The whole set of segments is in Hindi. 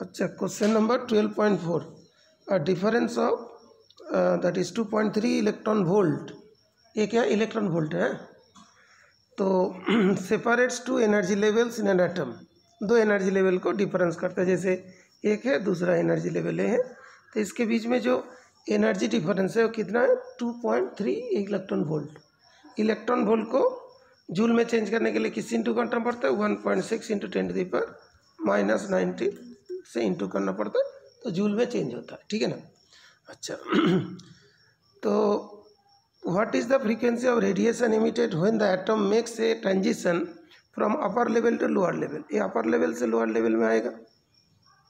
अच्छा question number twelve point four difference of that is two point three electron volt ये क्या इलेक्ट्रॉन वोल्ट है? तो separates to energy levels in an atom दो एनर्जी लेवल को डिफरेंस करता है, जैसे एक है, दूसरा एनर्जी लेवल है। तो इसके बीच में जो एनर्जी डिफरेंस है, वो कितना है? Two point three electron volt electron volt को जूल में चेंज करने के लिए किस इंटू करना पड़ता है? One point six into ten the power minus nineteen से इंटू करना पड़ता है तो जूल में चेंज होता है, ठीक है ना? अच्छा तो what is the frequency of radiation emitted when the atom makes a transition from upper level to lower level ये अपर लेवल से लोअर लेवल में आएगा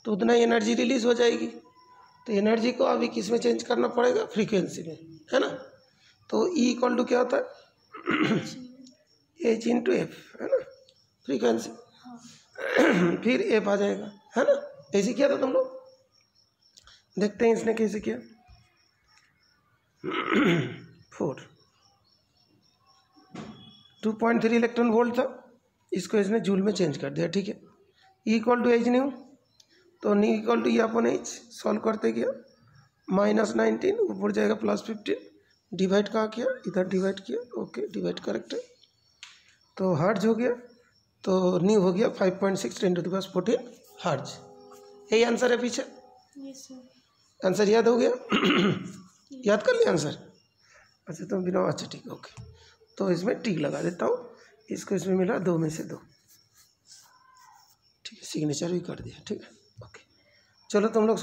तो उतना एनर्जी रिलीज़ हो जाएगी। तो एनर्जी को अभी किसमें चेंज करना पड़ेगा? फ्रीक्वेंसी में, है ना? तो ई इक्वल टू क्या होता है? एच इंटू एफ़ है ना? फ्रीक्वेंसी फिर एफ़ आ जाएगा, है ना? ऐसे किया था तुम लोग? देखते हैं इसने कैसे किया। Four. Two point three electron volt था। इसको इसने जूल में चेंज कर दिया, ठीक है। इक्वल टू एच न्यू तो नी इक्वल टू ई अपन एच सॉल्व करते गया। माइनस नाइनटीन ऊपर जाएगा प्लस फिफ्टीन डिवाइड कहाँ किया? इधर डिवाइड किया। ओके डिवाइड करेक्ट है। तो हार्ज हो गया। तो न्यू हो गया five point six ten to the power fourteen hertz यही आंसर है पीछे? आंसर याद हो गया? याद कर लिया आंसर अच्छा तुम बिना अच्छा ठीक ओके तो इसमें टिक लगा देता हूँ। इसको इसमें मिला दो में से दो। ठीक है सिग्नेचर भी कर दिया ठीक है? ओके चलो तुम लोग